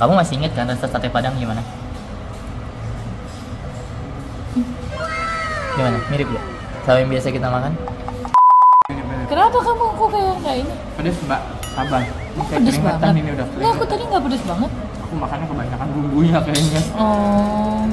Kamu masih inget kan rasa sate padang gimana? Gimana? Mirip ya? Sama yang biasa kita makan? Kenapa kamu kok kayak kayak ini? Pedes mbak, sabar. Ini kayak Pedes banget. ini udah Nggak, aku tadi nggak pedes banget. Aku makannya kebanyakan bumbunya kayaknya. Oh.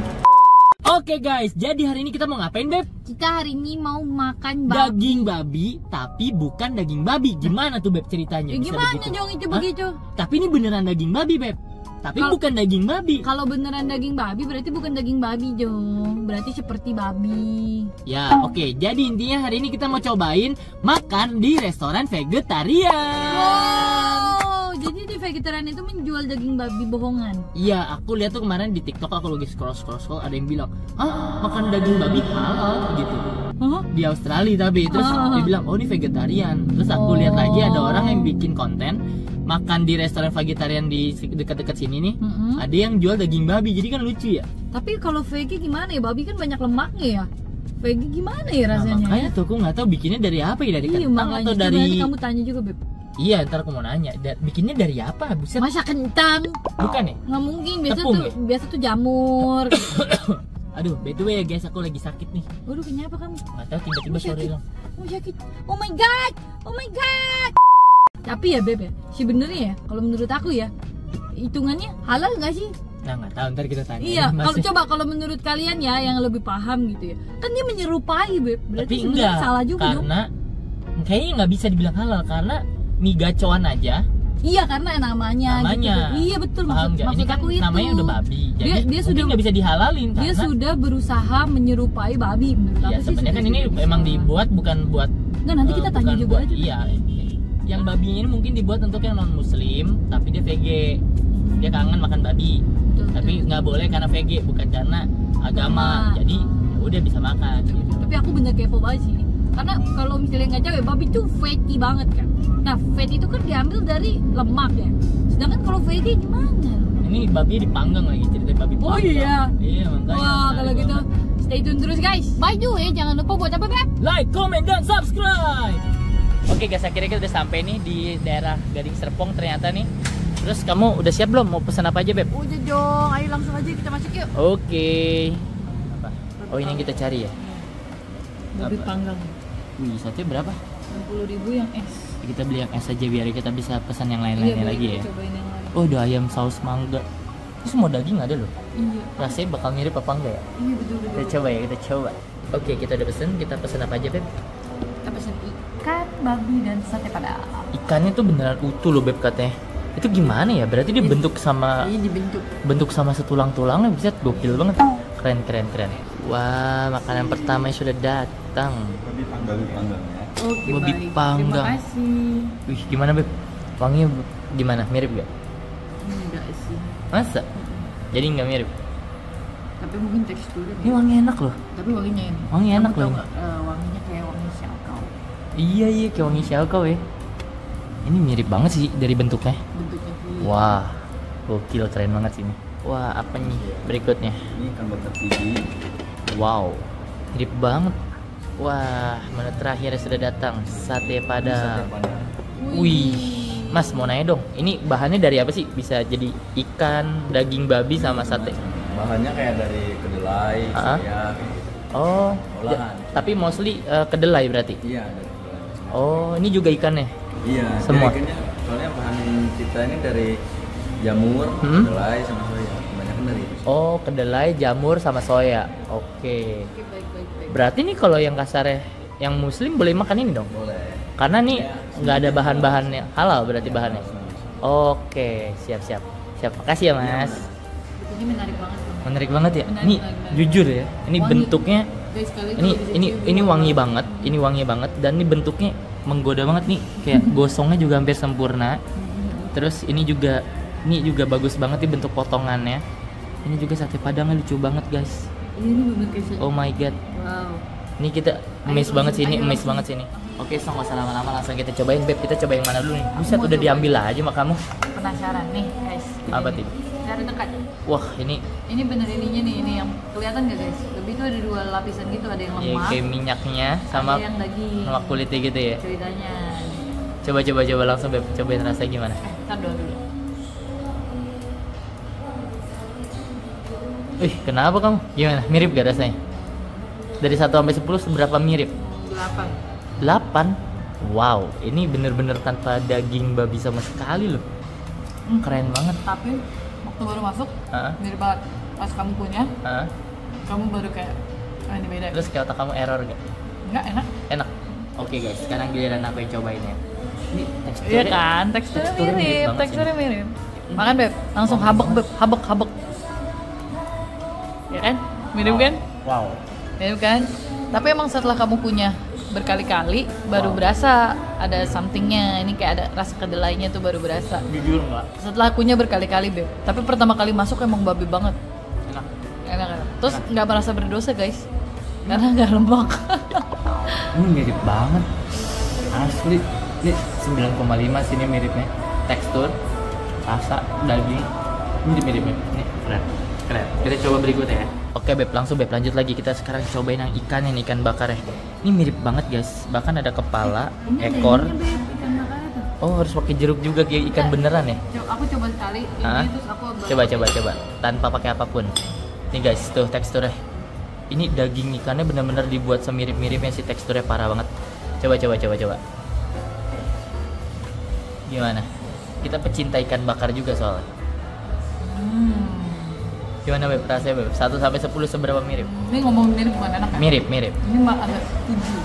Oke guys, jadi hari ini kita mau ngapain Beb? Kita hari ini mau makan bab. Daging babi, tapi bukan daging babi. Gimana tuh Beb ceritanya? Ya, Bisa gimana begitu? dong itu Hah? begitu? Tapi ini beneran daging babi Beb. Tapi Kalau- bukan daging babi. Kalau beneran daging babi berarti bukan daging babi dong. Berarti seperti babi. Ya, oke. Jadi intinya hari ini kita mau cobain makan di restoran vegetarian. Wow, jadi di vegetarian itu menjual daging babi bohongan. Iya, aku lihat tuh kemarin di TikTok aku lagi scroll scroll scroll ada yang bilang, "Hah, makan daging babi halal?" gitu. Hah? Di Australia tapi terus Ah. dia bilang, "Oh, ini vegetarian." Terus aku lihat lagi ada orang yang bikin konten makan di restoran vegetarian di dekat-dekat sini nih. Mm-mm. Ada yang jual daging babi. Jadi kan lucu ya. Tapi kalau veggie gimana ya? Babi kan banyak lemaknya ya. Veggie gimana ya Nah, rasanya? makanya ya? tuh aku nggak tahu bikinnya dari apa ya dari Iya kentang atau dari kamu tanya juga beb. Iya, ntar aku mau nanya. Da- bikinnya dari apa? Buset. Masa kentang? Bukan ya? Nggak mungkin. Biasa Tepung tuh ya? biasa tuh jamur. Aduh, by the way ya guys, aku lagi sakit nih. Waduh kenapa kamu? Nggak tahu tiba-tiba sore hilang. Oh sakit. Oh my god. Oh my god. Tapi ya beb ya, sebenarnya ya, kalau menurut aku ya, hitungannya halal nggak sih? Nah, nggak tahu ntar kita tanya. Iya, kalau coba kalau menurut kalian ya yang lebih paham gitu ya, kan dia menyerupai beb. Berarti Tapi enggak, salah juga dong. karena kayaknya nggak bisa dibilang halal karena mie gacoan aja Iya karena namanya. namanya. Gitu. Iya betul Paham maksud, nggak? Ini maksud kan aku itu. namanya udah babi. Jadi Dia- dia sudah- nggak bisa dihalalin Dia sudah berusaha menyerupai babi menurut ya aku sih. sebenarnya kan ini berusaha. emang dibuat bukan buat Nggak, nanti eh, kita tanya bukan juga buat- aja. Iya. Yang babi ini mungkin dibuat untuk yang non muslim tapi dia VG. Dia kangen makan babi. Betul, Tapi nggak boleh karena VG bukan karena agama. Agama. Jadi ya udah bisa makan gitu. Tapi aku bener kepo banget sih. Karena kalau misalnya nggak cewek, babi tuh fatty banget kan. Nah, fat itu kan diambil dari lemak ya. Sedangkan kalau veggie gimana? Ini babi dipanggang lagi cerita babi Oh panggang. iya. Iya makanya. Wah, kalau gitu banget. stay tune terus guys. By the way, jangan lupa buat apa, Beb? like, comment, dan subscribe. Oke guys, akhirnya kita udah sampai nih di daerah Gading Serpong ternyata nih. Terus kamu udah siap belum? Mau pesan apa aja beb? Udah dong, ayo langsung aja kita masuk yuk. Oke. Apa? Oh ini yang kita cari ya? Apa? panggang. Wih sate berapa? 60 ribu yang es. Kita beli yang es aja biar kita bisa pesan yang lain-lainnya boleh, lagi ya. Cobain yang lain. Oh ada ayam saus mangga. Ini semua daging ada loh. Iya, Rasanya bakal mirip apa enggak ya? iya betul betul. Kita coba ya, kita coba. Oke kita udah pesen, kita pesen apa aja beb? Babi dan sate padang. Ikannya tuh beneran utuh loh beb katanya. Itu gimana ya? Berarti dia Ini- bentuk sama Ini dibentuk. bentuk sama setulang-tulangnya bisa gokil banget keren keren keren wah makanan pertama sudah datang Babi panggang panggangnya. Oke, Babi baik. panggang. Terima kasih. wih gimana beb wanginya gimana mirip gak Enggak sih. masa jadi nggak mirip Tapi mungkin teksturnya. ini wangi enak loh Tapi wanginya enak. Wangi enak loh. eh, wanginya kayak wangi siakau. Iya iya kayak wangi siakau ya ini mirip banget sih dari bentuknya Bentuknya sih. wah gokil keren banget sih ini wah apa nih berikutnya Ini ikan bakar tinggi. wow mirip banget wah menu terakhir sudah datang sate padang Sate padang. Wih, Mas mau nanya dong, ini bahannya dari apa sih? Bisa jadi ikan, daging babi sama sate. Bahannya kayak dari kedelai, soya. Oh, Olahan. ja- tapi mostly eh, kedelai berarti. Iya, dari. Oh, ini juga ikannya. Iya, Semua? ikannya soalnya bahan kita ini dari jamur, Hmm? kedelai sama soya. Kebanyakan dari itu. Oh, kedelai, jamur sama soya. Oke. Oke, baik, baik, baik. Berarti nih kalau yang kasarnya yang muslim boleh makan ini dong. Boleh. Karena nih nggak ada bahan-bahan yang halal berarti bahannya. Oke, siap-siap. Siap. Makasih ya, Mas. Ini menarik banget. Bang. Menarik banget ya. Menarik, Ini menarik, menarik. jujur ya. Ini Wangi. bentuknya kalian ini ini ini wangi banget ini wangi banget dan ini bentuknya menggoda banget nih kayak gosongnya juga hampir sempurna. Terus ini juga ini juga bagus banget nih bentuk potongannya. Ini juga sate padangnya lucu banget guys. Ini oh my god. Wow. ini kita miss banget sini miss banget sini oke so nggak usah lama-lama langsung kita cobain. Beb kita coba yang mana dulu nih? Buset udah diambil aja sama kamu Penasaran nih, guys. Apa tuh? Dari dekat. wah ini Ini bener ininya nih, ini yang kelihatan gak guys? Lebih tuh ada dua lapisan gitu, ada yang ya, lemak, kayak minyaknya sama ada yang daging. sama kulitnya gitu ya Ceritanya. coba coba coba langsung beb cobain rasanya gimana Eh, tar dulu. Ih, kenapa kamu? Gimana? Mirip gak rasanya? Dari 1 sampai 10 seberapa mirip? 8 8. Wow, ini bener-bener tanpa daging babi sama sekali loh. Hmm. Keren banget. tapi baru masuk Heeh. mirip banget pas kamu punya. Heeh. kamu baru kayak ah ini beda Terus kayak otak kamu error gak? enggak enak. Enak. Oke guys, sekarang giliran aku yang cobain ya. Ini teksturnya iya kan? Teksturnya teksturnya mirip mirip teksturnya mirip. Makan beb. Langsung habek beb. Habek habek. Ya kan? Mirip kan? Wow. mirip kan? Tapi emang setelah kamu punya berkali-kali baru Wow. berasa ada somethingnya ini kayak ada rasa kedelainya tuh baru berasa Jujur nggak? setelah akunya berkali-kali beb tapi pertama kali masuk emang babi banget Enak. enak enak terus nggak merasa berdosa guys karena nggak lemak Ini mirip banget. Asli. Ini 9,5 sini miripnya. Tekstur, rasa, daging. Mirip-mirip. Ini keren. Keren. Kita coba berikutnya ya. Oke Beb, langsung Beb lanjut lagi. Kita sekarang cobain yang ikan ini ikan bakar ya. Ini mirip banget guys. Bahkan ada kepala, ekor. Oh harus pakai jeruk juga kayak ikan beneran ya? aku coba sekali ini Hah? terus aku Coba coba coba tanpa pakai apa pun. Nih guys, tuh teksturnya. Ini daging ikannya benar-benar dibuat semirip-miripnya sih teksturnya parah banget. Coba coba coba coba. Gimana? Kita pecinta ikan bakar juga soalnya. Hmm. Gimana Beb? Rasanya Beb? 1 sampai 10 seberapa mirip? ini ngomong mirip bukan enak kan Mirip, mirip. ini mah ada tujuh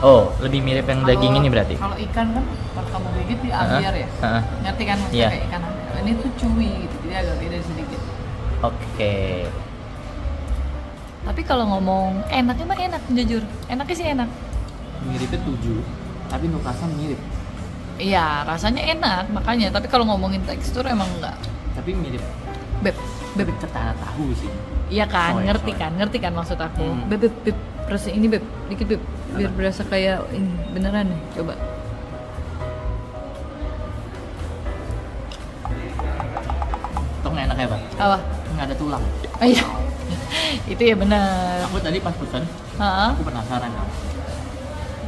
Oh, lebih mirip yang daging Kalau- ini berarti? kalau ikan kan kalau kamu gigit di Heeh, ambiar ya heeh. ngerti kan maksudnya Iya. kayak ikan ambiar ini tuh chewy gitu jadi agak beda sedikit Oke. tapi kalau ngomong enaknya mah enak jujur enaknya sih enak Miripnya 7 Tapi untuk rasa mirip iya rasanya enak makanya tapi kalau ngomongin tekstur emang enggak Tapi mirip beb beb Lebih ke tanah tahu sih iya kan Soy, ngerti soy. kan ngerti kan maksud aku Hmm. beb beb rasa ini beb dikit beb biar berasa kayak ini beneran nih coba Tong enak ya, Pak? apa Nggak ada tulang. oh, iya itu ya benar Aku tadi pas pesan, Hah? aku penasaran kan.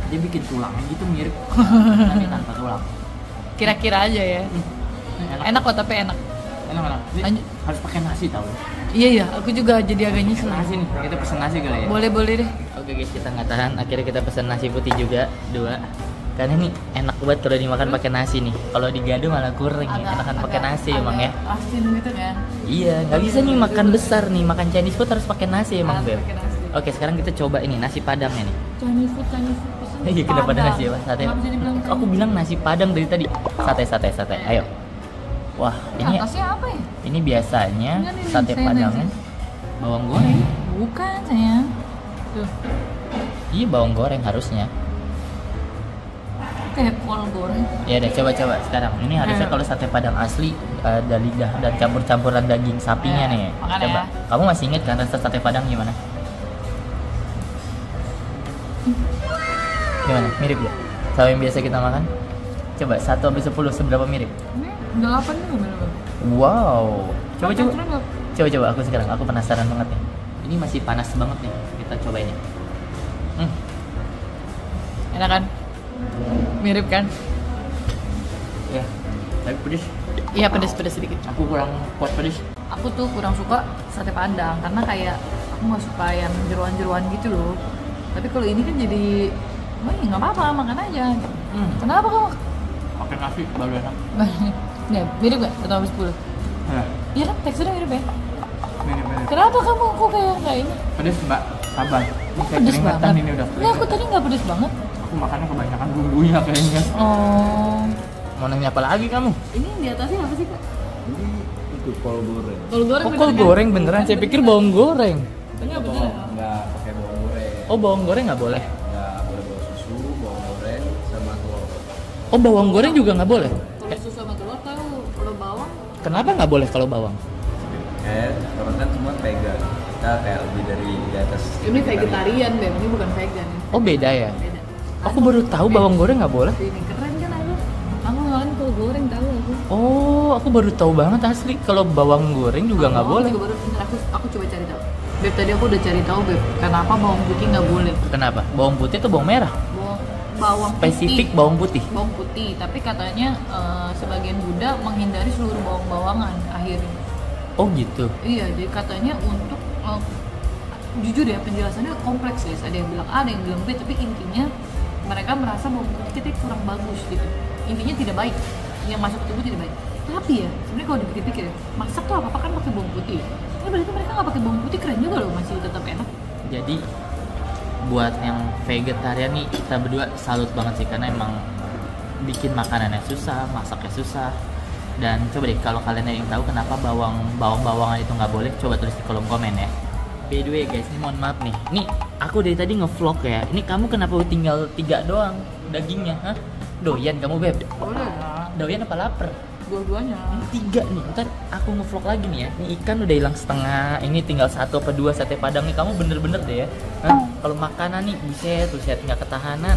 Dia bikin tulangnya gitu mirip, tapi tanpa tulang. kira-kira aja ya Enak, enak kok tapi enak enak, enak. Ini Lanjut. harus pakai nasi tau. iya iya aku juga jadi agak nyesel Nasi nih, kita pesen nasi kali ya. boleh boleh deh Oke guys, kita nggak tahan. Akhirnya kita pesen nasi putih juga dua. Karena ini enak banget kalau dimakan pakai nasi nih. Kalau digado malah kurang ya. Enakan pakai nasi emang ya. asin gitu kan Iya, nggak bisa nih makan besar nih. Makan Chinese food harus pakai nasi emang nasi. Oke, sekarang kita coba ini nasi padangnya nih. Chinese food Chinese food Iya, kenapa ada nasi ya, Pak? Sate. Aku bilang nasi padang dari tadi. Sate, sate, sate. Ayo. Wah, ini atasnya apa ya ini biasanya Enggak, ini sate padangnya bawang goreng. bukan sayang tuh Iya, bawang goreng harusnya. kol goreng Ya deh, coba-coba sekarang. Ini harusnya kalau sate padang asli eh, ada lidah dan campur-campuran daging sapinya Ayo, nih. makan Coba. ya. Kamu masih ingat kan rasa sate padang gimana? Gimana? Mirip ya? Sama yang biasa kita makan? Coba 1 sampai 10 seberapa mirip? ini delapan nih Wow. Coba coba. Coba coba aku sekarang aku penasaran banget nih. Ini masih panas banget nih. Kita coba ini. Hmm. enak kan mirip kan Ya. Tapi pedes. iya pedes pedes sedikit Aku kurang kuat pedes. aku tuh kurang suka sate padang karena kayak aku nggak suka yang jeruan-jeruan gitu loh tapi kalau ini kan jadi nggak apa-apa makan aja Hmm. kenapa kamu Pakai nasi baru enak. Nih, mirip gak? Satu sampai sepuluh Nah, Iya kan, teksturnya mirip ya? mirip-mirip Kenapa kamu kok kayak nggak ini? Pedes mbak, sabar Ini kayak Pedes banget ini udah Nggak, aku tadi nggak pedes banget Aku makannya kebanyakan bumbunya kayaknya Oh Mau nanya apa lagi kamu? Ini di atasnya apa sih kak? Ini itu kol goreng. Kol goreng Oh, kol goreng beneran. Saya pikir bawang goreng. Enggak bener Nggak pakai bawang goreng. Oh, bawang goreng nggak boleh. Nggak boleh bawa susu, bawang goreng, sama telur. Oh, bawang goreng juga nggak boleh. Kalau susu sama Kenapa nggak boleh kalau bawang? Eh, orang kan semua vegan. Kita kayak lebih dari di atas. Ini vegetarian Beb, ini bukan vegan Oh, beda ya. Beda Aku baru tahu bawang goreng nggak boleh. Ini keren kan aku Aku makan kol goreng tahu aku Oh, aku baru tahu banget asli kalau bawang goreng juga nggak boleh. juga baru aku, aku coba cari tahu Beb tadi aku udah cari tahu Beb Kenapa bawang putih nggak boleh Kenapa? Bawang putih atau bawang merah? Bawang, Spesifik putih. bawang putih. bawang putih tapi katanya eh, sebagian Buddha menghindari seluruh bawang-bawangan akhirnya. Oh gitu. iya jadi katanya untuk oh, jujur ya penjelasannya kompleks guys. Ada yang bilang A ada yang bilang B tapi intinya mereka merasa bawang putih kita kurang bagus gitu. Intinya tidak baik. Yang masuk ke tubuh tidak baik. Tapi ya sebenarnya kalau dipikir-pikir ya, masak tuh apa apa kan pakai bawang putih ya. Berarti mereka nggak pakai bawang putih keren juga loh masih tetap enak. Jadi buat yang vegetarian nih kita berdua salut banget sih karena emang bikin makanannya susah masaknya susah. Dan coba deh kalau kalian ada yang tahu kenapa bawang bawang bawangan itu nggak boleh coba tulis di kolom komen ya. By the way guys ini mohon maaf nih. Nih aku dari tadi ngevlog ya. Ini kamu kenapa tinggal tiga doang dagingnya hah? Doyan kamu beb. Doyan apa lapar dua-duanya. Ini tiga nih ntar aku ngevlog lagi nih ya. Ini ikan udah hilang setengah ini tinggal satu apa dua sate padang nih. Kamu bener-bener deh ya. Hah? kalau makanan nih bisa tuh saya nggak ketahanan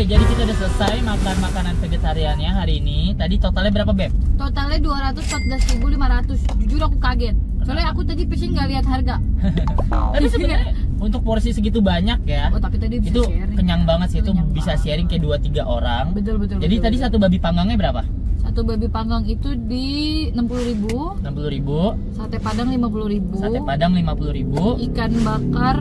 Oke, jadi kita udah selesai makan makanan vegetariannya hari ini. Tadi totalnya berapa, Beb? totalnya 214.500 jujur aku kaget soalnya aku tadi pesen nggak lihat harga Tapi sebenarnya untuk porsi segitu banyak ya. oh tapi tadi bisa itu sharing kenyang ya. banget sih itu Kenyang bisa banget. sharing kayak 2 3 orang. betul betul Jadi betul, tadi betul. satu babi panggangnya berapa? satu babi panggang itu di 60.000 60.000, sate padang 50.000 sate padang 50.000, ikan bakar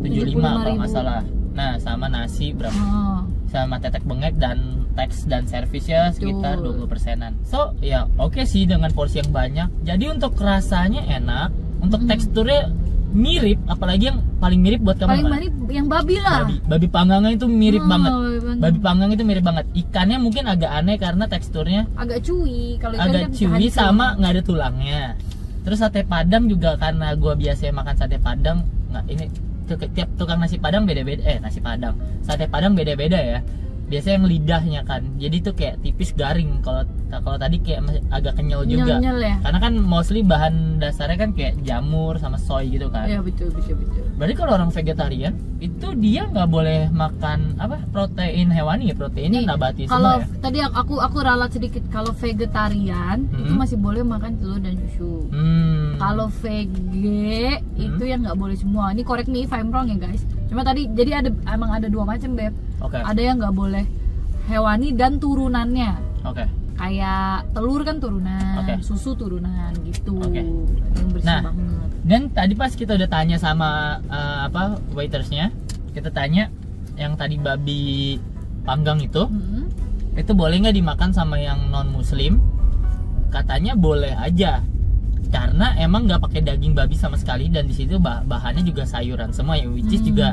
75 kalau nggak 75.000. salah. Nah, sama nasi berapa? oh, Sama tetek bengek dan teks dan servisnya sekitar Betul. 20 persenan. So, ya oke sih dengan porsi yang banyak. Jadi untuk rasanya enak, untuk Hmm. teksturnya mirip, apalagi yang paling mirip buat kamu paling mirip yang babi lah babi babi panggangnya itu mirip Oh, banget babi panggang. babi panggang itu mirip banget ikannya mungkin agak aneh karena teksturnya agak cuy kalau agak kan hancur. sama nggak ada tulangnya terus sate padang juga karena gua biasa makan sate padang nggak ini tiap tukang nasi padang beda beda eh nasi padang sate padang beda beda ya. Biasanya yang lidahnya kan jadi tuh kayak tipis garing. Kalau kalau tadi kayak agak kenyal juga. Nyel-nyel ya? Karena kan mostly bahan dasarnya kan kayak jamur sama soy gitu kan. Iya betul betul betul. Berarti kalau orang vegetarian itu dia nggak boleh makan apa protein hewani ya? Proteinnya Nih, nabati kalau semua ya. tadi aku aku ralat sedikit. Kalau vegetarian itu Hmm. masih boleh makan telur dan susu. Hmm. kalau vege itu yang nggak boleh semua. Ini correct me if I'm wrong ya guys. Cuma tadi jadi ada emang ada dua macam beb. Oke. ada yang nggak boleh hewani dan turunannya. Oke. Kayak telur kan turunan Oke. susu turunan gitu Oke. yang bersih Nah. banget Dan tadi pas kita udah tanya sama eh, apa waitersnya, kita tanya yang tadi babi panggang itu, Hmm. itu boleh nggak dimakan sama yang non muslim? Katanya boleh aja. Karena emang nggak pakai daging babi sama sekali dan di situ bah- bahannya juga sayuran semua ya, which is Hmm. juga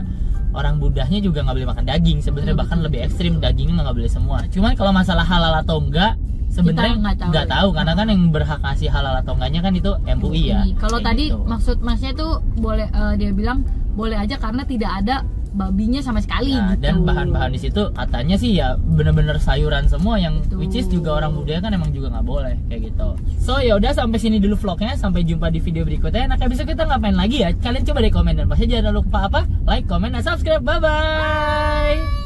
orang Budahnya juga nggak boleh makan daging. Sebenarnya Betul, bahkan lebih ekstrim dagingnya nggak boleh semua. Cuman kalau masalah halal atau enggak sebenarnya nggak tahu ya. tahu karena kan yang berhak ngasih halal atau enggaknya kan itu MUI ya. Kalau Kayak tadi gitu. maksud masnya tuh boleh eh, dia bilang boleh aja karena tidak ada babinya sama sekali Nah, gitu. dan bahan-bahan di situ katanya sih ya bener-bener sayuran semua yang Betul. which is juga orang budaya kan emang juga nggak boleh kayak gitu. So ya udah sampai sini dulu vlognya sampai jumpa di video berikutnya. Nah besok kita ngapain lagi ya? Kalian coba deh komen dan pasti jangan lupa apa like, comment, dan subscribe. Bye bye.